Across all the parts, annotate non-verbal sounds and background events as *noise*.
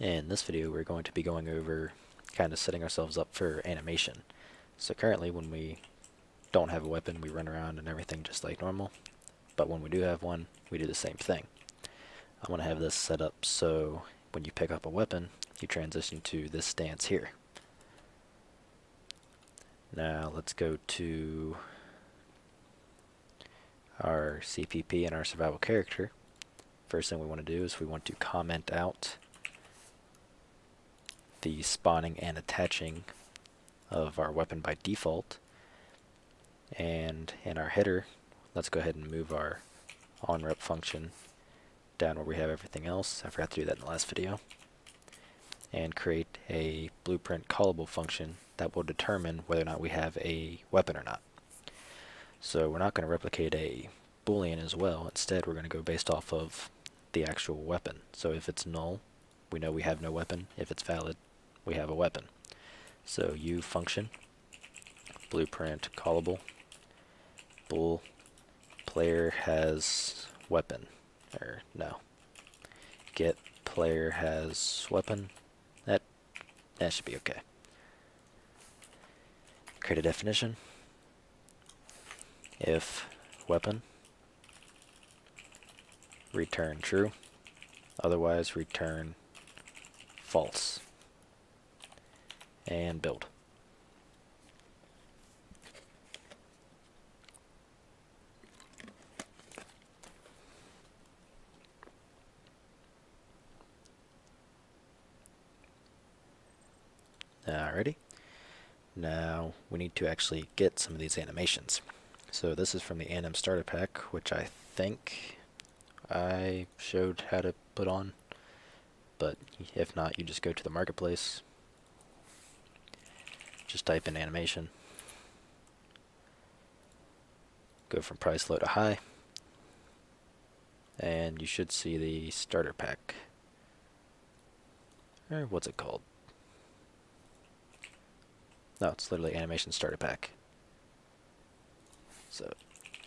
In this video we're going to be going over kind of setting ourselves up for animation. So currently when we don't have a weapon we run around and everything just like normal, but when we do have one we do the same thing. I want to have this set up so when you pick up a weapon you transition to this stance here. Now let's go to our CPP and our survival character. First thing we want to do is we want to comment out the spawning and attaching of our weapon by default. And in our header, let's go ahead and move our onRep function down where we have everything else. I forgot to do that in the last video. And create a blueprint callable function that will determine whether or not we have a weapon or not. So we're not going to replicate a boolean as well. Instead, we're going to go based off of the actual weapon. So if it's null, we know we have no weapon. If it's valid, we have a weapon. So UFUNCTION, blueprint callable, bool, player has weapon, or no, get player has weapon, that, that should be okay. Create a definition, if weapon, return true, otherwise return false and build. Alrighty. Now we need to actually get some of these animations. So this is from the Anim Starter Pack, which I think I showed how to put on. But if not, you just go to the marketplace, just type in animation. Go from price low to high. And you should see the starter pack. Or what's it called? No, it's literally animation starter pack. So,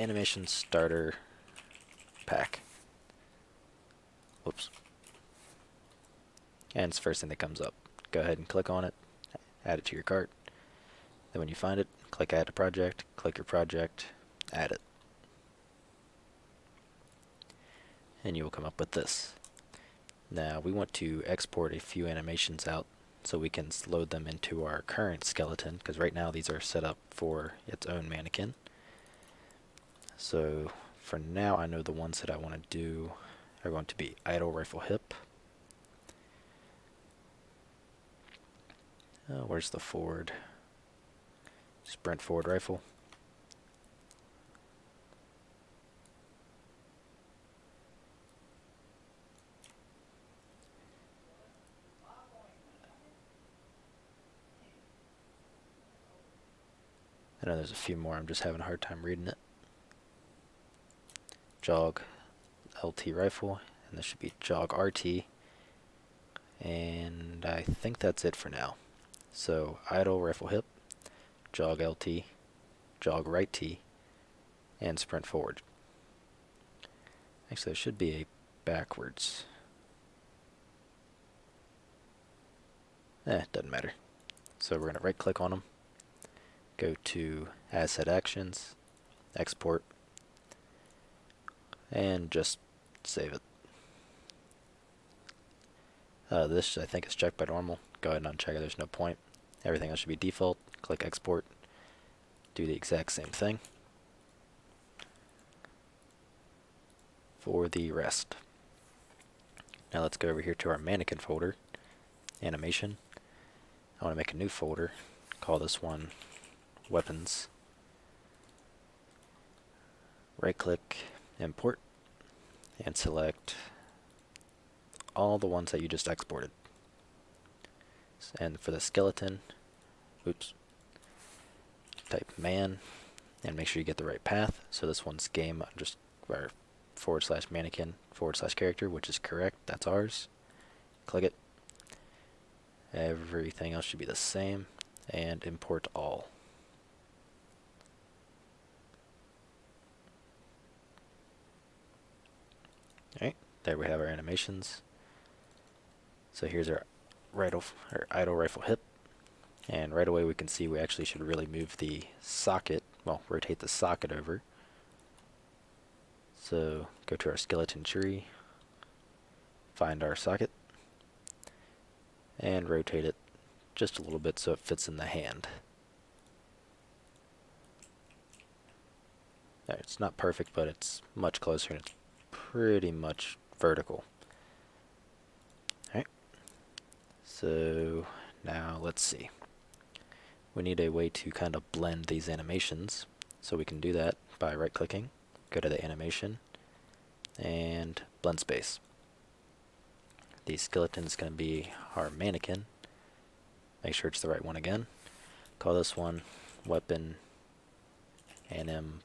animation starter pack. Whoops. And it's the first thing that comes up. Go ahead and click on it, add it to your cart. Then when you find it, click Add to Project, click your project, add it. And you will come up with this. Now we want to export a few animations out so we can load them into our current skeleton because right now these are set up for its own mannequin. So for now I know the ones that I want to do are going to be idle rifle hip. Uh, where's the forward? Sprint forward rifle. I know there's a few more, I'm just having a hard time reading it. Jog LT rifle, and this should be Jog RT. And I think that's it for now. So idle rifle hip, jog LT, jog right T, and sprint forward. Actually, there should be a backwards. Eh, doesn't matter. So we're going to right click on them, go to Asset Actions, Export, and just save it. Uh, this I think is checked by normal. Go ahead and uncheck it, there's no point. Everything else should be default. Click export. Do the exact same thing. For the rest. Now let's go over here to our mannequin folder. Animation. I want to make a new folder. Call this one weapons. Right click, import, and select all the ones that you just exported. And for the skeleton, oops, type man and make sure you get the right path. So this one's game just forward slash mannequin forward slash character, which is correct. That's ours. Click it. Everything else should be the same. And import all. Alright, there we have our animations. So here's our rifle, our idle rifle hip. And right away we can see we actually should really move the socket, well, rotate the socket over. So go to our skeleton tree, find our socket, and rotate it just a little bit so it fits in the hand. It's not perfect, but it's much closer and it's pretty much vertical. Alright, so now let's see. We need a way to kind of blend these animations, so we can do that by right-clicking, go to the animation, and blend space. The skeleton is going to be our mannequin. Make sure it's the right one again. Call this one weapon anim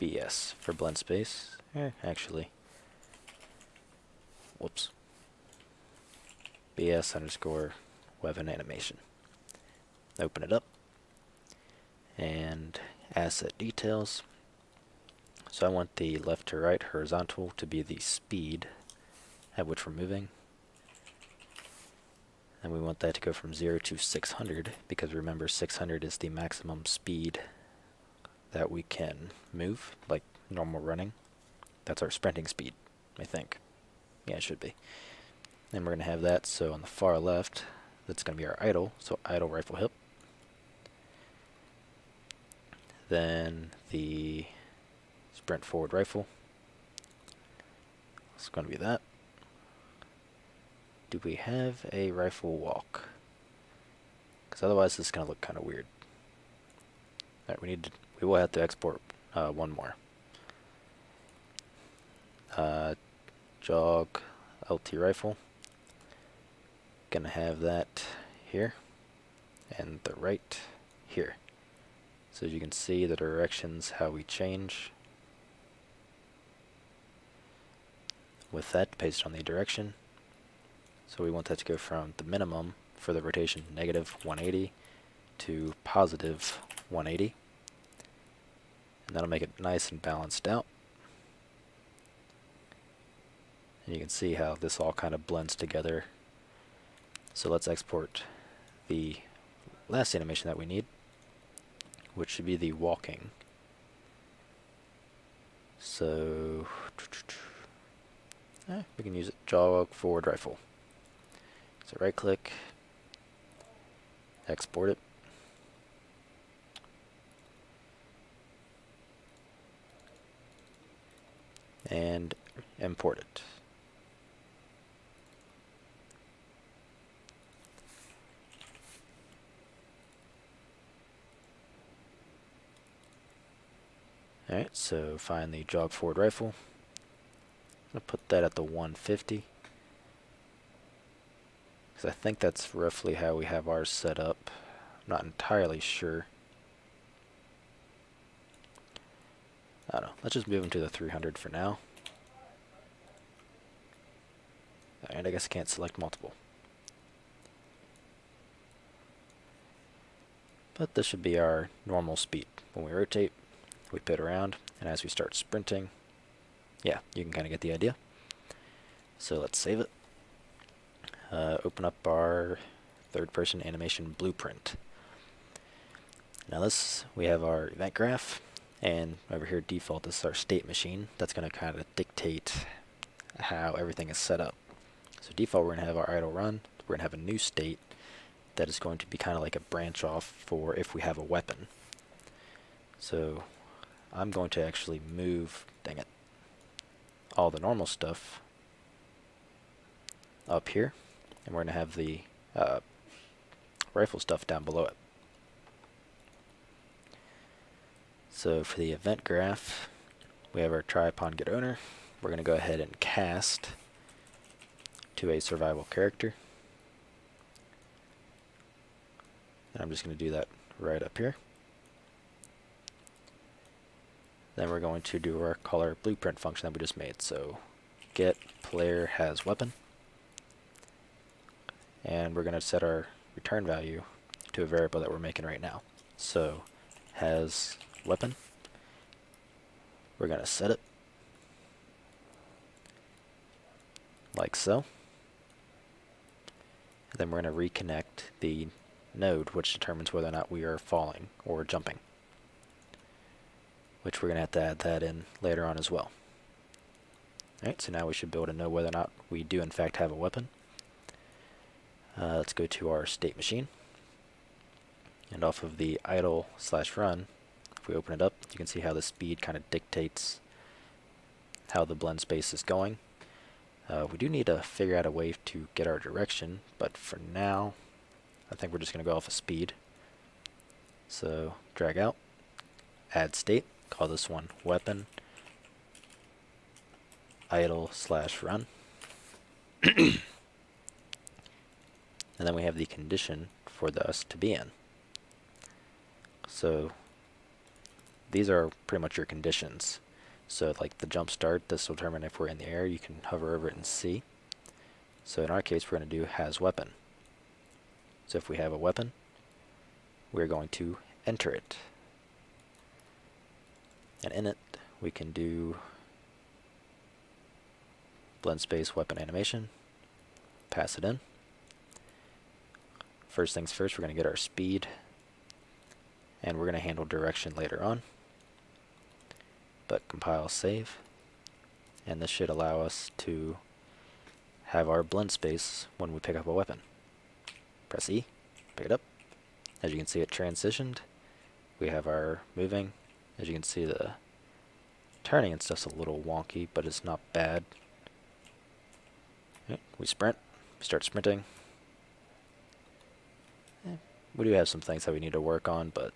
BS for blend space. Eh, actually. Whoops. BS underscore weapon animation. Open it up. And asset details. So I want the left to right horizontal to be the speed at which we're moving. And we want that to go from 0 to 600 because remember 600 is the maximum speed that we can move, like normal running. That's our sprinting speed, I think. Yeah, it should be. And we're going to have that, so on the far left, that's going to be our idle, so idle rifle hip. Then the sprint forward rifle. It's going to be that. Do we have a rifle walk? Because otherwise this is going to look kind of weird. Alright, we need to we will have to export uh, one more. Uh, jog LT rifle. Gonna have that here and the right here. So as you can see the directions how we change with that based on the direction. So we want that to go from the minimum for the rotation negative 180 to positive 180 and that'll make it nice and balanced out. And you can see how this all kind of blends together. So let's export the last animation that we need, which should be the walking. So eh, we can use it, jog forward rifle. So right click, export it. and import it. Alright, so find the jog forward rifle. I'm going to put that at the 150. Because I think that's roughly how we have ours set up. I'm not entirely sure. I don't know. Let's just move them to the 300 for now. And I guess I can't select multiple. But this should be our normal speed. When we rotate, we pit around, and as we start sprinting, yeah, you can kind of get the idea. So let's save it. Uh, open up our third person animation blueprint. Now this, we have our event graph, and over here default this is our state machine. That's going to kind of dictate how everything is set up. So default we're going to have our idle run. We're going to have a new state that is going to be kind of like a branch off for if we have a weapon. So I'm going to actually move, dang it, all the normal stuff up here. And we're going to have the uh, rifle stuff down below it. So for the event graph, we have our try upon get owner. We're going to go ahead and cast to a survival character. And I'm just going to do that right up here. Then we're going to do our color blueprint function that we just made. So get player has weapon. And we're going to set our return value to a variable that we're making right now. So has weapon. We're going to set it. Like so. Then we're going to reconnect the node, which determines whether or not we are falling or jumping. Which we're going to have to add that in later on as well. Alright, so now we should be able to know whether or not we do in fact have a weapon. Uh, let's go to our state machine. And off of the idle slash run, if we open it up, you can see how the speed kind of dictates how the blend space is going. Uh, we do need to figure out a way to get our direction, but for now, I think we're just going to go off of speed. So drag out, add state, call this one weapon, idle slash run. *clears throat* and then we have the condition for the us to be in. So these are pretty much your conditions. So like the jump start, this will determine if we're in the air. You can hover over it and see. So in our case, we're going to do has weapon. So if we have a weapon, we're going to enter it. And in it, we can do blend space weapon animation, pass it in. First things first, we're going to get our speed, and we're going to handle direction later on. But compile save, and this should allow us to have our blend space when we pick up a weapon. Press E, pick it up. As you can see, it transitioned. We have our moving. As you can see, the turning and stuff's a little wonky, but it's not bad. We sprint, start sprinting. Eh, we do have some things that we need to work on, but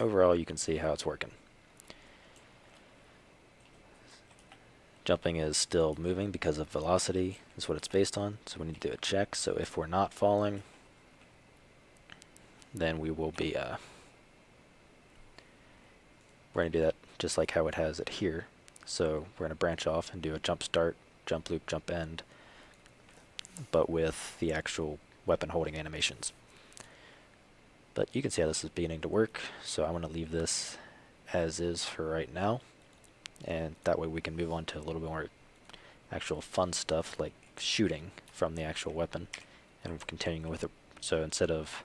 overall you can see how it's working. Jumping is still moving because of velocity is what it's based on, so we need to do a check. So if we're not falling, then we will be, uh, we're going to do that just like how it has it here. So we're going to branch off and do a jump start, jump loop, jump end, but with the actual weapon holding animations. But you can see how this is beginning to work, so I'm going to leave this as is for right now and that way we can move on to a little bit more actual fun stuff like shooting from the actual weapon and continuing with it. So instead of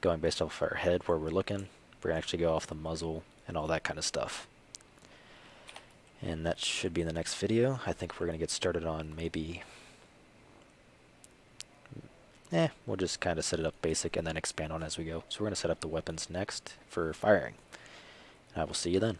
going based off our head where we're looking, we're going to actually go off the muzzle and all that kind of stuff. And that should be in the next video. I think we're going to get started on maybe... Eh, we'll just kind of set it up basic and then expand on as we go. So we're going to set up the weapons next for firing. And I will see you then.